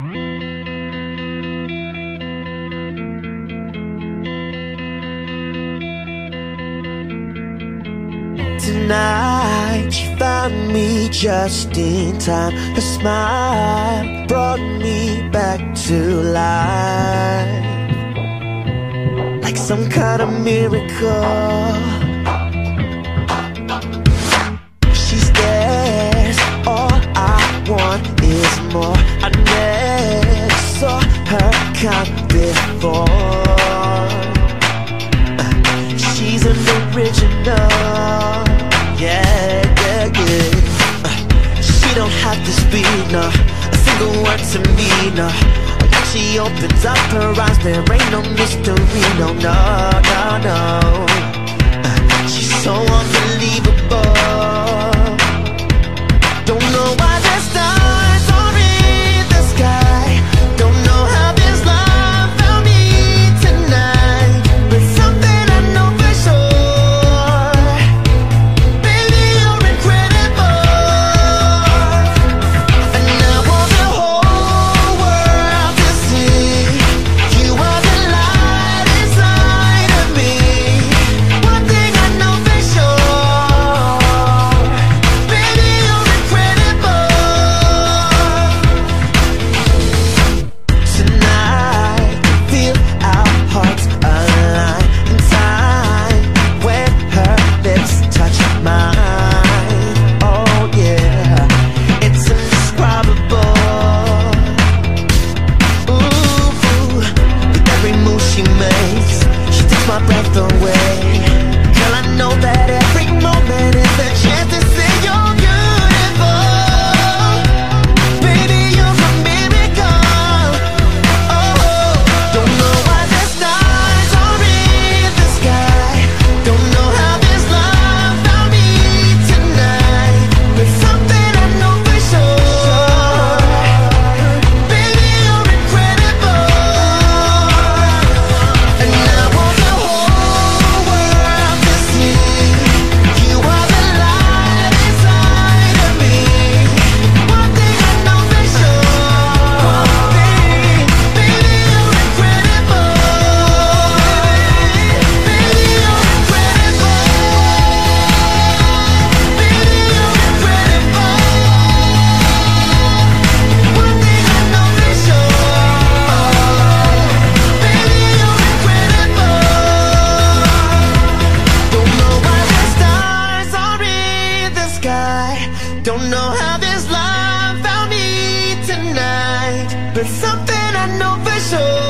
Tonight she found me just in time. Her smile brought me back to life. Like some kind of miracle. She's there, all I want is more cop before. She's an original, yeah, yeah, yeah. She don't have to speak, no, a single word to me, no. When she opens up her eyes, there ain't no mystery, no, no, no, no. She's so amazing. tonight, but something I know for sure.